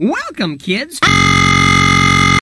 Welcome, kids.